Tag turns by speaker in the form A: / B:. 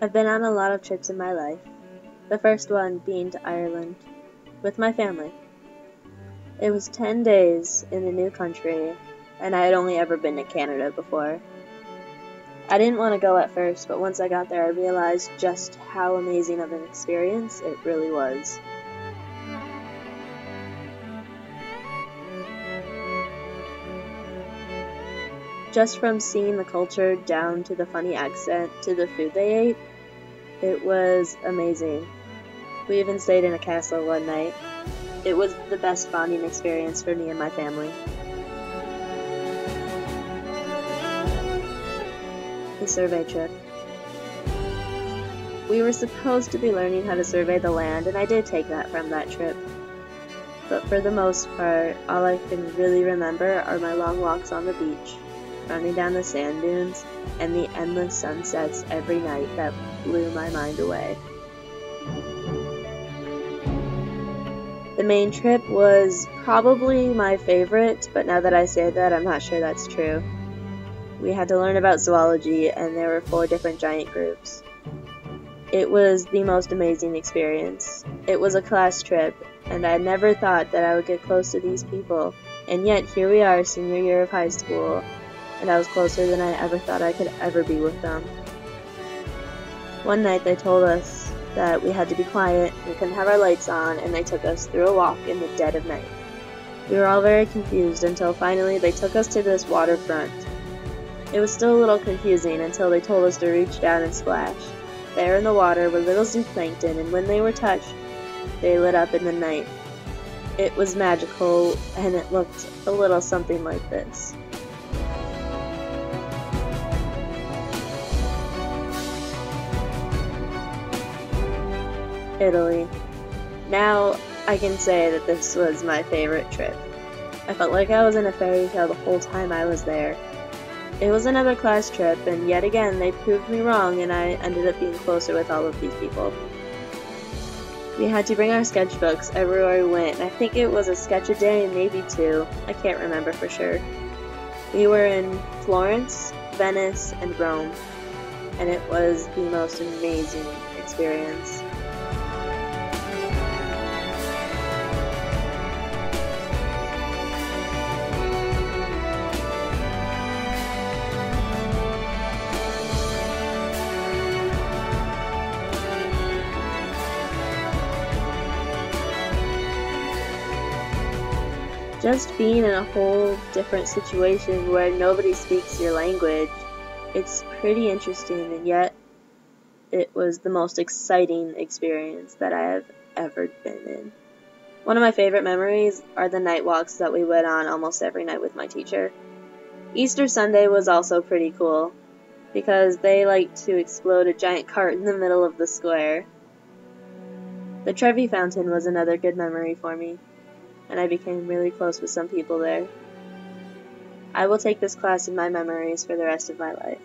A: I've been on a lot of trips in my life, the first one being to Ireland with my family. It was 10 days in a new country, and I had only ever been to Canada before. I didn't want to go at first, but once I got there, I realized just how amazing of an experience it really was. Just from seeing the culture down to the funny accent to the food they ate, it was amazing. We even stayed in a castle one night. It was the best bonding experience for me and my family. The survey trip. We were supposed to be learning how to survey the land, and I did take that from that trip. But for the most part, all I can really remember are my long walks on the beach running down the sand dunes, and the endless sunsets every night that blew my mind away. The Maine trip was probably my favorite, but now that I say that, I'm not sure that's true. We had to learn about zoology, and there were four different giant groups. It was the most amazing experience. It was a class trip, and I never thought that I would get close to these people, and yet here we are, senior year of high school, and I was closer than I ever thought I could ever be with them. One night they told us that we had to be quiet, we couldn't have our lights on, and they took us through a walk in the dead of night. We were all very confused until finally they took us to this waterfront. It was still a little confusing until they told us to reach down and splash. There in the water were little zooplankton, and when they were touched, they lit up in the night. It was magical, and it looked a little something like this. Italy. Now I can say that this was my favorite trip. I felt like I was in a fairy tale the whole time I was there. It was another class trip, and yet again they proved me wrong, and I ended up being closer with all of these people. We had to bring our sketchbooks everywhere we went, and I think it was a sketch a day, maybe two. I can't remember for sure. We were in Florence, Venice, and Rome, and it was the most amazing experience. Just being in a whole different situation where nobody speaks your language, it's pretty interesting, and yet it was the most exciting experience that I have ever been in. One of my favorite memories are the night walks that we went on almost every night with my teacher. Easter Sunday was also pretty cool because they like to explode a giant cart in the middle of the square. The Trevi Fountain was another good memory for me and I became really close with some people there. I will take this class in my memories for the rest of my life.